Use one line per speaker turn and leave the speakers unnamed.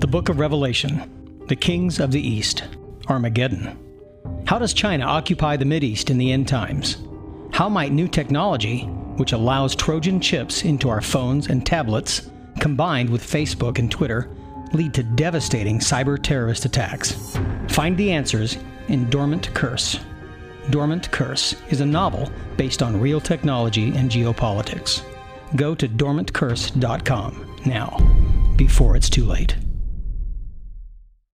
The Book of Revelation, The Kings of the East, Armageddon. How does China occupy the Mideast in the end times? How might new technology, which allows Trojan chips into our phones and tablets, combined with Facebook and Twitter, lead to devastating cyber terrorist attacks? Find the answers in Dormant Curse. Dormant Curse is a novel based on real technology and geopolitics. Go to dormantcurse.com now, before it's too late.